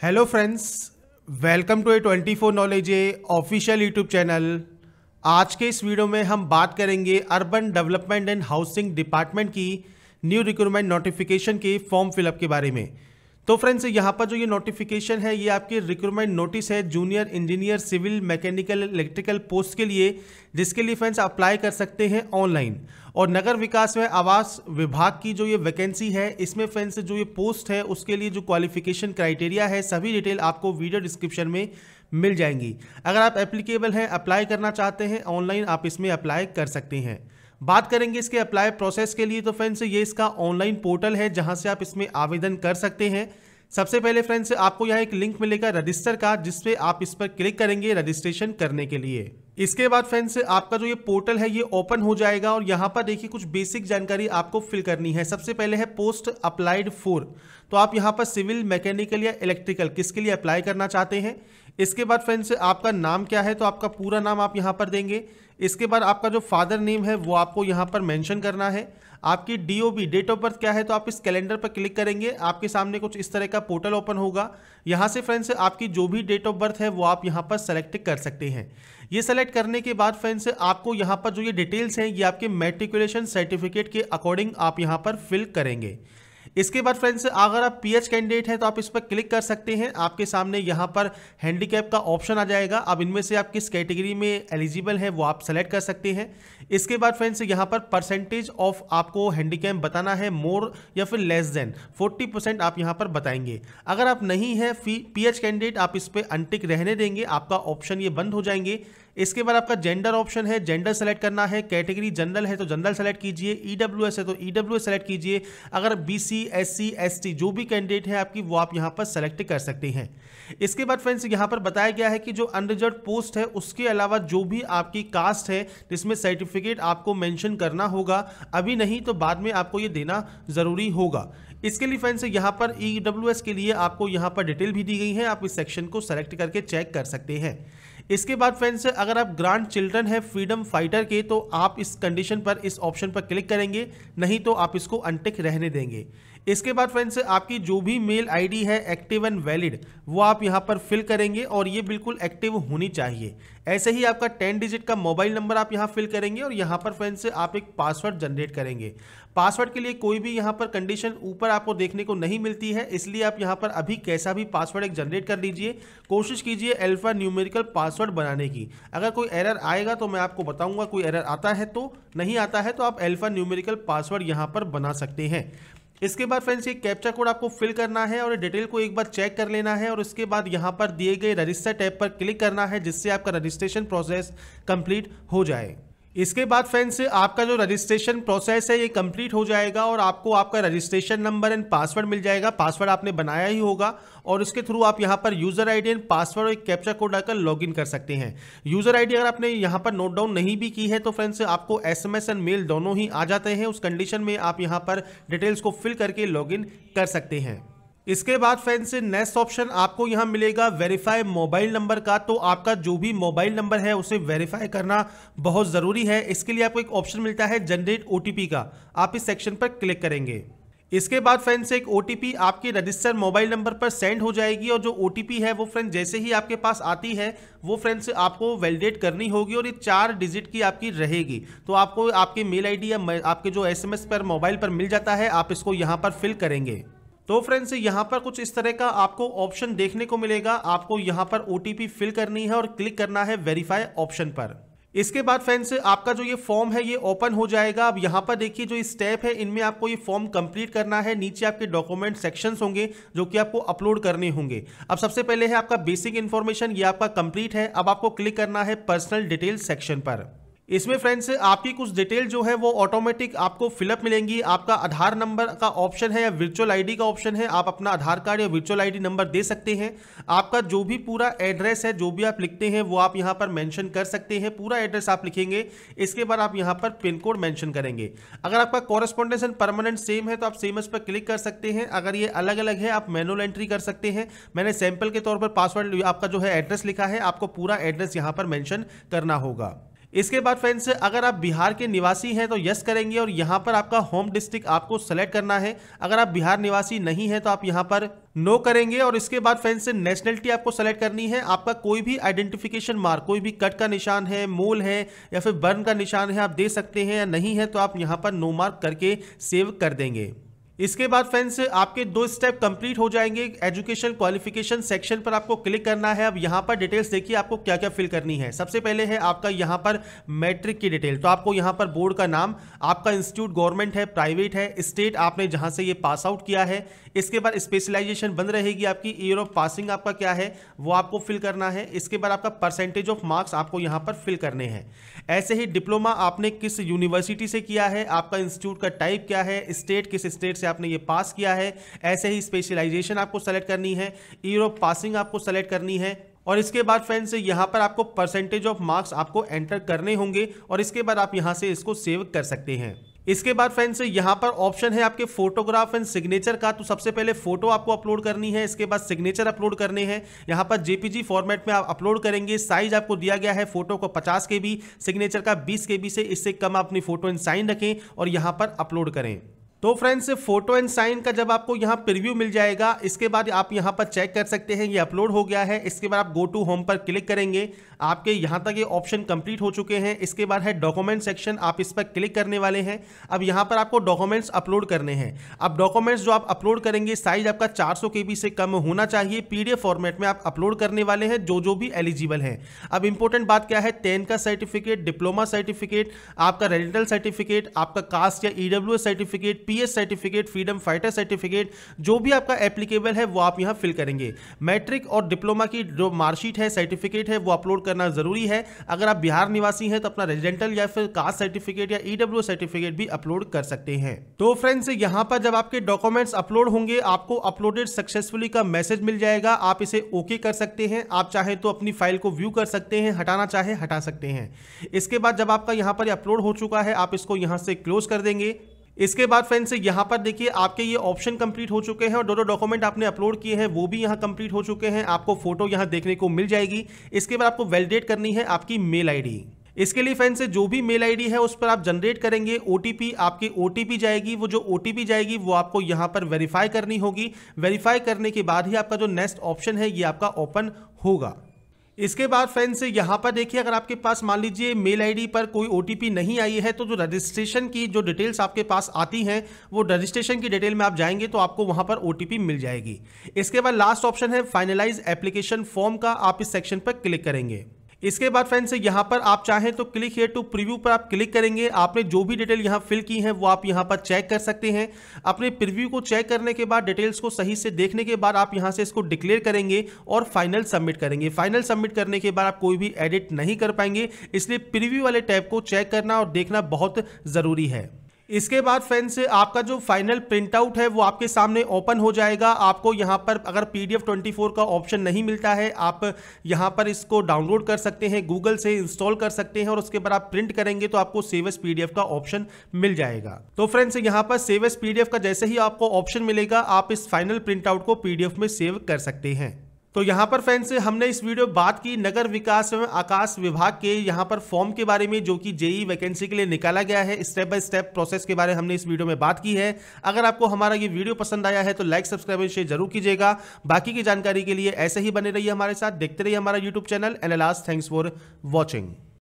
Hello friends welcome to A twenty four knowledge A official YouTube channel आज के इस video में हम बात करेंगे urban development and housing department की न्यू रिक्रूटमेंट नोटिफिकेशन के फॉर्म फिलअप के बारे में। तो फ्रेंड्स यहाँ पर जो ये नोटिफिकेशन है, ये आपकी रिक्रूटमेंट नोटिस है junior engineer civil mechanical electrical post के लिए, जिसके लिए फ्रेंड्स अप्लाई कर सकते हैं ऑनलाइन और नगर विकास में आवास विभाग की जो ये वैकेंसी है, इसमें फ्रेंड्स जो ये पोस्ट है, उसके लिए जो क्वालिफिकेशन क्राइटेरिया है, सभी डिटेल आपको वीडियो डिस्क्रिप्शन में मिल जाएँगी. अगर आप एप्लीकेबल हैं अप्लाई करना चाहते हैं ऑनलाइन आप इसमें अप्लाई कर सकते हैं. बात करेंगे इसके अप्लाई प्रोसेस के लिए तो फ्रेंड्स ये इसका ऑनलाइन पोर्टल है, जहाँ से आप इसमें आवेदन कर सकते हैं. सबसे पहले फ्रेंड्स आपको यहाँ एक लिंक मिलेगा रजिस्टर का, जिसपे आप इस पर क्लिक करेंगे रजिस्ट्रेशन करने के लिए। इसके बाद फ्रेंड्स आपका जो ये पोर्टल है, ये ओपन हो जाएगा और यहाँ पर देखिए कुछ बेसिक जानकारी आपको फिल करनी है। सबसे पहले है पोस्ट अप्लाइड फोर तो आप यहाँ पर सिविल मैकेनिकल या इलेक्ट्रिकल किसके लिए अप्लाई करना चाहते हैं? इसके बाद फ्रेंड्स आपका नाम क्या है? तो आपका पूरा नाम आप यहाँ पर देंगे। इसके बाद आपका जो फादर नेम है, वो आपको यहाँ पर मेंशन करना है। आपकी डीओबी डेट ऑफ़ बर्थ क्या है तो आप इस कैलेंडर पर क्लिक करेंगे। आपके सामने कुछ इस तरह का पोर्टल ओपन होगा। यहाँ से फ्रेंड्स आपकी जो भी डेट ऑफ़ बर्थ है, वो आप यहाँ पर सेलेक्ट कर सकते हैं। ये सेलेक्ट करने के बाद फ्रेंड्स आपको यहाँ पर जो ये डिटेल्स हैं, ये आपके मेट्रिकुलेशन सर्टिफिकेट के अकॉर्डिंग आप यहाँ पर फिल करेंगे। इसके बाद फ्रेंड्स अगर आप पीएच कैंडिडेट हैं तो आप इस पर क्लिक कर सकते हैं। आपके सामने यहाँ पर हैंडीकैप का ऑप्शन आ जाएगा। अब इनमें से आप किस कैटेगरी में एलिजिबल हैं, वो आप सेलेक्ट कर सकते हैं। इसके बाद फ्रेंड्स यहाँ पर परसेंटेज ऑफ़ आपको हैंडीकैप बताना है मोर या फिर लेस देन 40 परसेंट आप यहाँ पर बताएँगे। अगर आप नहीं है पी एच कैंडिडेट आप इस पर अनटिक रहने देंगे। आपका ऑप्शन ये बंद हो जाएँगे। इसके बाद आपका जेंडर ऑप्शन है जेंडर सेलेक्ट करना है कैटेगरी जनरल है तो जनरल सेलेक्ट कीजिए ईडब्ल्यू है तो ईडब्ल्यू सेलेक्ट कीजिए। अगर बीसी एससी एसटी जो भी कैंडिडेट है आपकी, वो आप यहाँ पर सेलेक्ट कर सकते हैं। इसके बाद फ्रेंड्स यहाँ पर बताया गया है कि जो अनरिजर्व पोस्ट है, उसके अलावा जो भी आपकी कास्ट है, जिसमें सर्टिफिकेट आपको मैंशन करना होगा, अभी नहीं तो बाद में आपको ये देना ज़रूरी होगा। इसके लिए फ्रेंड्स यहाँ पर ई के लिए आपको यहाँ पर डिटेल भी दी गई है, आप इस सेक्शन को सेलेक्ट करके चेक कर सकते हैं। इसके बाद फ्रेंड्स अगर आप ग्रांड चिल्ड्रन है फ्रीडम फाइटर के तो आप इस कंडीशन पर, इस ऑप्शन पर क्लिक करेंगे, नहीं तो आप इसको अनटिक रहने देंगे। इसके बाद फ्रेंड्स आपकी जो भी मेल आईडी है एक्टिव एंड वैलिड वो आप यहाँ पर फिल करेंगे और ये बिल्कुल एक्टिव होनी चाहिए। ऐसे ही आपका टेन डिजिट का मोबाइल नंबर आप यहाँ फिल करेंगे और यहाँ पर फ्रेंड्स आप एक पासवर्ड जनरेट करेंगे। पासवर्ड के लिए कोई भी यहाँ पर कंडीशन ऊपर आपको देखने को नहीं मिलती है, इसलिए आप यहाँ पर अभी कैसा भी पासवर्ड एक जनरेट कर लीजिए। कोशिश कीजिए एल्फा न्यूमेरिकल पासवर्ड बनाने की। अगर कोई एरर आएगा तो मैं आपको बताऊँगा, कोई एरर आता है तो नहीं आता है तो आप एल्फा न्यूमेरिकल पासवर्ड यहाँ पर बना सकते हैं। इसके बाद फ्रेंड्स ये कैप्चा कोड आपको फिल करना है और डिटेल को एक बार चेक कर लेना है और उसके बाद यहाँ पर दिए गए रजिस्टर टैब पर क्लिक करना है जिससे आपका रजिस्ट्रेशन प्रोसेस कंप्लीट हो जाए। इसके बाद फ्रेंड्स आपका जो रजिस्ट्रेशन प्रोसेस है, ये कंप्लीट हो जाएगा और आपको आपका रजिस्ट्रेशन नंबर एंड पासवर्ड मिल जाएगा। पासवर्ड आपने बनाया ही होगा और उसके थ्रू आप यहाँ पर यूज़र आईडी एंड पासवर्ड और एक कैप्चा कोड डालकर लॉगिन कर सकते हैं। यूज़र आईडी अगर आपने यहाँ पर नोट डाउन नहीं भी की है तो फ्रेंड्स आपको एसएमएस एंड मेल दोनों ही आ जाते हैं। उस कंडीशन में आप यहाँ पर डिटेल्स को फिल करके लॉगिन कर सकते हैं। इसके बाद फ्रेंड्स नेक्स्ट ऑप्शन आपको यहाँ मिलेगा वेरीफाई मोबाइल नंबर का। तो आपका जो भी मोबाइल नंबर है, उसे वेरीफाई करना बहुत ज़रूरी है। इसके लिए आपको एक ऑप्शन मिलता है जनरेट ओटीपी का। आप इस सेक्शन पर क्लिक करेंगे। इसके बाद फ्रेंड्स एक ओटीपी आपके रजिस्टर मोबाइल नंबर पर सेंड हो जाएगी और जो ओटीपी है, वो फ्रेंड जैसे ही आपके पास आती है, वो फ्रेंड्स आपको वैलिडेट करनी होगी और ये चार डिजिट की आपकी रहेगी। तो आपको आपके मेल आईडी या आपके जो एसएमएस पर मोबाइल पर मिल जाता है, आप इसको यहाँ पर फिल करेंगे। तो फ्रेंड्स यहाँ पर कुछ इस तरह का आपको ऑप्शन देखने को मिलेगा। आपको यहाँ पर ओटीपी फिल करनी है और क्लिक करना है वेरीफाई ऑप्शन पर। इसके बाद फ्रेंड्स आपका जो ये फॉर्म है, ये ओपन हो जाएगा। अब यहाँ पर देखिए, जो स्टेप है, इनमें आपको ये फॉर्म कंप्लीट करना है। नीचे आपके डॉक्यूमेंट सेक्शंस होंगे, जो कि आपको अपलोड करने होंगे। अब सबसे पहले है आपका बेसिक इन्फॉर्मेशन ये आपका कंप्लीट है। अब आपको क्लिक करना है पर्सनल डिटेल सेक्शन पर। इसमें फ्रेंड्स आपकी कुछ डिटेल जो है वो ऑटोमेटिक आपको फिलअप मिलेंगी। आपका आधार नंबर का ऑप्शन है या वर्चुअल आईडी का ऑप्शन है, आप अपना आधार कार्ड या वर्चुअल आईडी नंबर दे सकते हैं। आपका जो भी पूरा एड्रेस है, जो भी आप लिखते हैं, वो आप यहाँ पर मेंशन कर सकते हैं। पूरा एड्रेस आप लिखेंगे, इसके बाद आप यहाँ पर पिन कोड मैंशन करेंगे। अगर आपका कॉरेस्पॉन्डेंस एंड परमानेंट सेम है तो आप सेमस पर क्लिक कर सकते हैं। अगर ये अलग अलग है, आप मैनुअल एंट्री कर सकते हैं। मैंने सैंपल के तौर पर पासवर्ड आपका जो है एड्रेस लिखा है, आपको पूरा एड्रेस यहाँ पर मैंशन करना होगा। इसके बाद फ्रेंड्स अगर आप बिहार के निवासी हैं तो यस करेंगे और यहाँ पर आपका होम डिस्ट्रिक्ट आपको सेलेक्ट करना है। अगर आप बिहार निवासी नहीं है तो आप यहाँ पर नो करेंगे और इसके बाद फ्रेंड्स नेशनलिटी आपको सेलेक्ट करनी है। आपका कोई भी आइडेंटिफिकेशन मार्क कोई भी कट का निशान है मूल है या फिर बर्न का निशान है, आप दे सकते हैं या नहीं है तो आप यहाँ पर नो मार्क करके सेव कर देंगे। इसके बाद फ्रेंड्स आपके दो स्टेप कंप्लीट हो जाएँगे। एजुकेशन क्वालिफिकेशन सेक्शन पर आपको क्लिक करना है। अब यहाँ पर डिटेल्स देखिए आपको क्या क्या फिल करनी है। सबसे पहले है आपका यहाँ पर मैट्रिक की डिटेल तो आपको यहाँ पर बोर्ड का नाम, आपका इंस्टीट्यूट गवर्नमेंट है प्राइवेट है स्टेट आपने जहाँ से ये पास आउट किया है। इसके बाद स्पेशलाइजेशन बंद रहेगी आपकी। ईयर ऑफ़ पासिंग आपका क्या है? वो आपको फिल करना है। इसके बाद आपका परसेंटेज ऑफ़ मार्क्स आपको यहाँ पर फिल करने हैं। ऐसे ही डिप्लोमा आपने किस यूनिवर्सिटी से किया है? आपका इंस्टीट्यूट का टाइप क्या है? स्टेट किस स्टेट से आपने ये पास किया है। ऐसे ही स्पेशलाइजेशन आपको सेलेक्ट करनी है। ईयर ऑफ़ पासिंग आपको सेलेक्ट करनी है। और इसके बाद फ्रेंड्स यहाँ पर आपको परसेंटेज ऑफ़ मार्क्स आपको एंटर करने होंगे और इसके बाद आप यहाँ से इसको सेव कर सकते हैं। इसके बाद फ्रेंड्स यहाँ पर ऑप्शन है आपके फोटोग्राफ एंड सिग्नेचर का। तो सबसे पहले फ़ोटो आपको अपलोड करनी है, इसके बाद सिग्नेचर अपलोड करने हैं। यहाँ पर जेपीजी फॉर्मेट में आप अपलोड करेंगे। साइज़ आपको दिया गया है फ़ोटो को 50 के बी सिग्नेचर का 20 के बी से, इससे कम अपनी फ़ोटो एंड साइन रखें और यहाँ पर अपलोड करें। तो फ्रेंड्स फ़ोटो एंड साइन का जब आपको यहाँ प्रीव्यू मिल जाएगा, इसके बाद आप यहाँ पर चेक कर सकते हैं, ये अपलोड हो गया है। इसके बाद आप गो टू होम पर क्लिक करेंगे। आपके यहाँ तक ये ऑप्शन कंप्लीट हो चुके हैं। इसके बाद है डॉक्यूमेंट सेक्शन आप इस पर क्लिक करने वाले हैं। अब यहाँ पर आपको डॉक्यूमेंट्स अपलोड करने हैं। अब डॉक्यूमेंट्स जो आप अपलोड करेंगे साइज़ आपका चार सौ से कम होना चाहिए। पीडीएफ फॉर्मेट में आप अपलोड करने वाले हैं, जो जो भी एलिजिबल है। अब इंपॉर्टेंट बात क्या है? टेन का सर्टिफिकेट डिप्लोमा सर्टिफिकेट आपका रेजिडेंटल सर्टिफिकेट आपका कास्ट या E W certificate PS certificate freedom fighter certificate जो भी आपका एप्लीकेबल है, वो आप यहाँ फिल करेंगे। मैट्रिक और डिप्लोमा की जो मार्कशीट है सर्टिफिकेट है, वो अपलोड करना ज़रूरी है। अगर आप बिहार निवासी हैं तो अपना रेजिडेंटल या फिर कास्ट सर्टिफिकेट या ईडब्ल्यू e सर्टिफिकेट भी अपलोड कर सकते हैं। तो फ्रेंड्स यहाँ पर जब आपके डॉक्यूमेंट्स अपलोड होंगे, आपको अपलोडेड सक्सेसफुली का मैसेज मिल जाएगा। आप इसे ओके कर सकते हैं। आप चाहे तो अपनी फ़ाइल को व्यू कर सकते हैं, हटाना चाहे, हटा सकते हैं। इसके बाद जब आपका यहाँ पर अपलोड हो चुका है, आप इसको यहाँ से क्लोज कर देंगे। इसके बाद फ्रेंड्स यहाँ पर देखिए, आपके ये ऑप्शन कंप्लीट हो चुके हैं और दो दो डॉक्यूमेंट आपने अपलोड किए हैं, वो भी यहाँ कंप्लीट हो चुके हैं। आपको फ़ोटो यहाँ देखने को मिल जाएगी। इसके बाद आपको वैलिडेट करनी है आपकी मेल आईडी इसके लिए फ्रेंड्स जो भी मेल आईडी है, उस पर आप जनरेट करेंगे। ओटीपी आपकी ओटीपी जाएगी। वो जो ओटीपी जाएगी, वो आपको यहाँ पर वेरीफाई करनी होगी। वेरीफाई करने के बाद ही आपका जो नेक्स्ट ऑप्शन है, ये आपका ओपन होगा। इसके बाद फ्रेंड्स, यहाँ पर देखिए, अगर आपके पास मान लीजिए मेल आईडी पर कोई ओटीपी नहीं आई है तो जो रजिस्ट्रेशन की जो डिटेल्स आपके पास आती हैं, वो रजिस्ट्रेशन की डिटेल में आप जाएँगे तो आपको वहाँ पर ओटीपी मिल जाएगी। इसके बाद लास्ट ऑप्शन है फाइनलाइज एप्लीकेशन फॉर्म का आप इस सेक्शन पर क्लिक करेंगे। इसके बाद फ्रेंड्स यहाँ पर आप चाहें तो क्लिक हियर टू प्रीव्यू पर आप क्लिक करेंगे। आपने जो भी डिटेल यहाँ फिल की है, वो आप यहाँ पर चेक कर सकते हैं। अपने प्रीव्यू को चेक करने के बाद डिटेल्स को सही से देखने के बाद आप यहाँ से इसको डिक्लेयर करेंगे और फाइनल सबमिट करेंगे। फाइनल सबमिट करने के बाद आप कोई भी एडिट नहीं कर पाएँगे। इसलिए प्रीव्यू वाले टैब को चेक करना और देखना बहुत ज़रूरी है। इसके बाद फ्रेंड्स आपका जो फाइनल प्रिंट आउट है, वो आपके सामने ओपन हो जाएगा। आपको यहाँ पर अगर पी डी का ऑप्शन नहीं मिलता है, आप यहाँ पर इसको डाउनलोड कर सकते हैं गूगल से इंस्टॉल कर सकते हैं और उसके बाद आप प्रिंट करेंगे तो आपको सेवस पीडीएफ का ऑप्शन मिल जाएगा। तो फ्रेंड्स यहाँ पर सेवस पीडीएफ का जैसे ही आपको ऑप्शन मिलेगा, आप इस फाइनल प्रिंट आउट को पीडीएफ में सेव कर सकते हैं। तो यहाँ पर फ्रेंड्स हमने इस वीडियो बात की नगर विकास एवं आकाश विभाग के यहाँ पर फॉर्म के बारे में, जो कि जेई वैकेंसी के लिए निकाला गया है। स्टेप बाय स्टेप प्रोसेस के बारे में हमने इस वीडियो में बात की है। अगर आपको हमारा ये वीडियो पसंद आया है तो लाइक सब्सक्राइब शेयर ज़रूर कीजिएगा। बाकी की जानकारी के लिए ऐसे ही बने रहिए हमारे साथ। देखते रहिए हमारा YouTube channel and last thanks for watching